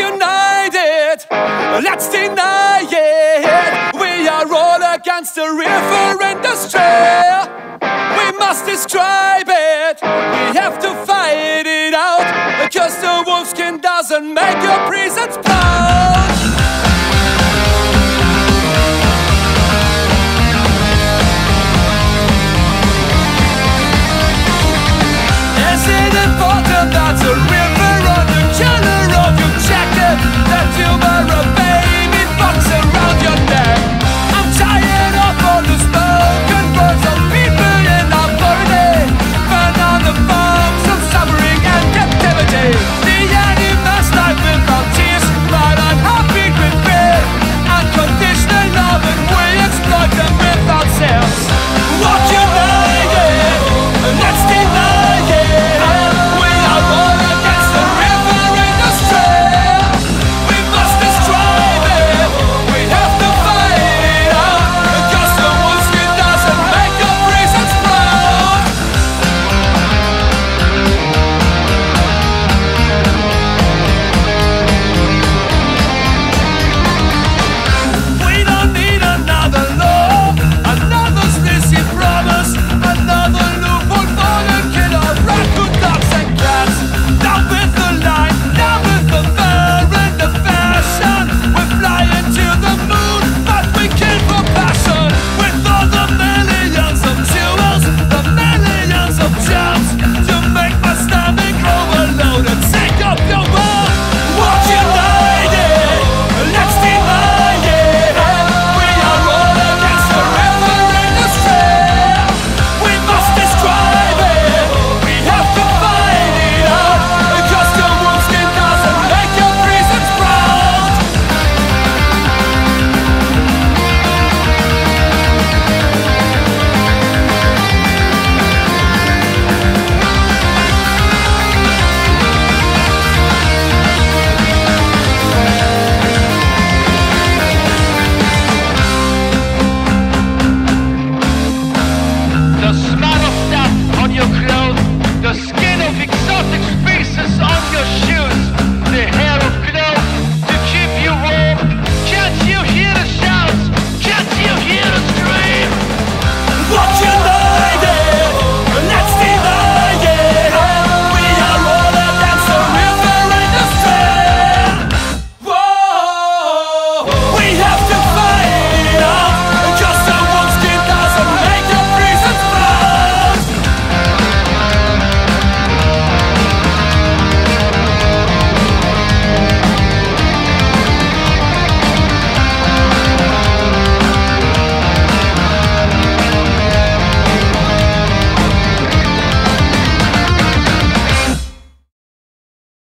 united. Let's deny it. We are all against the river industry. We must describe it. We have to fight it out. Because the wolfskin doesn't make your presence proud. Is it important that the real?